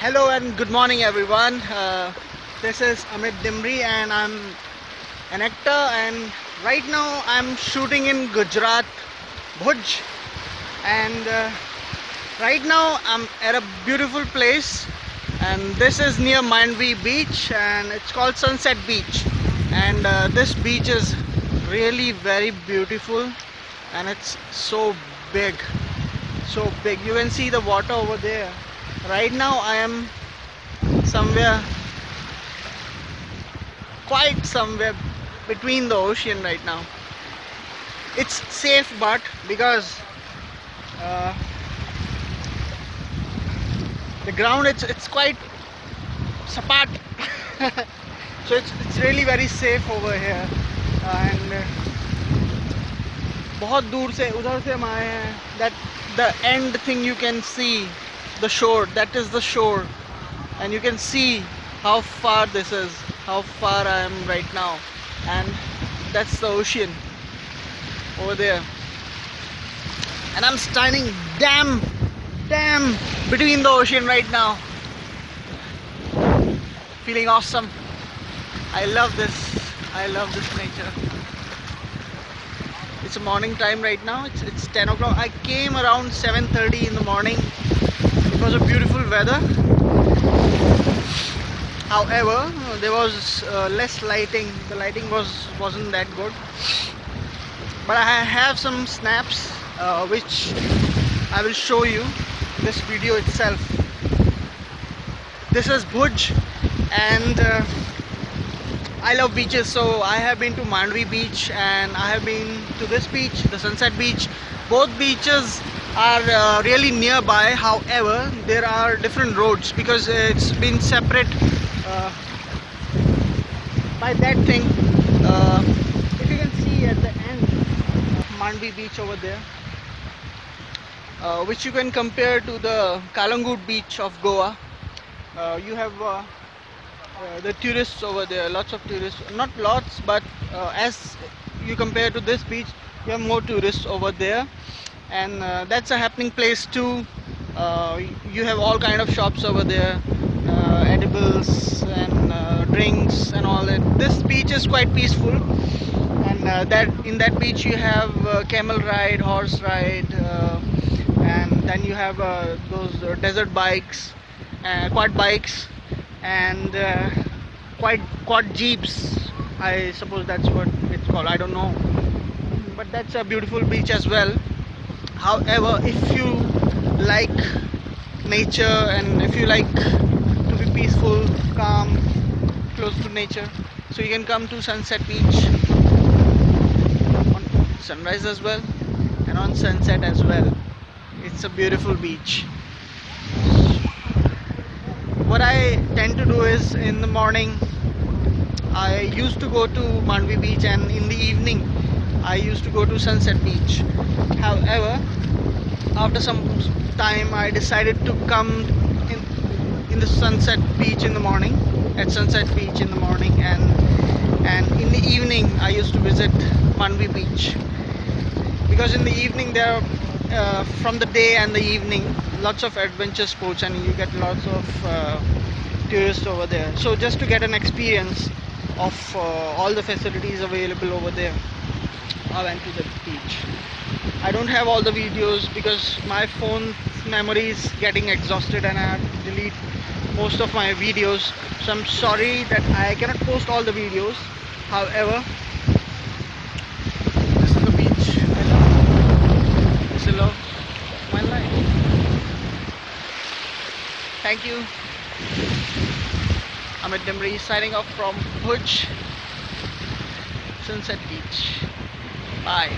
Hello and good morning, everyone. Uh, this is Amit Dimri, and I'm an actor. And right now, I'm shooting in Gujarat, Bhuj. And uh, right now, I'm at a beautiful place, and this is near Mandvi Beach, and it's called Sunset Beach. And uh, this beach is really very beautiful, and it's so big, so big. You can see the water over there right now I am somewhere quite somewhere between the ocean right now it's safe but because uh, the ground it's it's quite sapat so it's it's really very safe over here and uh, बहुत दूर से उधर से हम आए हैं that the end thing you can see the shore that is the shore. And you can see how far this is how far I am right now. And that's the ocean over there. And I'm standing damn damn between the ocean right now. Feeling awesome. I love this. I love this nature. It's a morning time right now. It's, it's 10 o'clock. I came around 7:30 in the morning was a beautiful weather. However there was uh, less lighting. The lighting was wasn't that good. But I have some snaps uh, which I will show you this video itself. This is Bhuj and uh, I love beaches so I have been to Mandvi beach and I have been to this beach the sunset beach. Both beaches are uh, really nearby however there are different roads because it's been separate uh, by that thing. Uh, if you can see at the end of Mandvi beach over there uh, which you can compare to the Calangute beach of Goa uh, you have uh, the tourists over there lots of tourists not lots but uh, as you compare to this beach you have more tourists over there. And uh, that's a happening place too. Uh, you have all kind of shops over there uh, edibles and drinks and all that. This beach is quite peaceful. And that in that beach you have camel ride horse ride and then you have those desert bikes quad bikes and uh, quad quad jeeps. I suppose that's what it's called. I don't know. But that's a beautiful beach as well. However if you like nature and if you like to be peaceful calm close to nature so you can come to sunset beach on sunrise as well and on sunset as well. It's a beautiful beach what i tend to do is in the morning i used to go to mandvi beach and in the evening i used to go to sunset beach. However after some time i decided to come in in the sunset beach in the morning at sunset beach in the morning and and in the evening i used to visit mandvi beach. Because in the evening there are uh, from the day and the evening lots of adventure sports and you get lots of uh, tourists over there so just to get an experience of uh, all the facilities available over there i went to the beach I don't have all the videos because my phone memory is getting exhausted and I have to delete most of my videos. So I'm sorry that I cannot post all the videos. However, this is the beach I love. This is love my life. Thank you. Amit Dimri signing off from Bhuj Sunset Beach. Bye.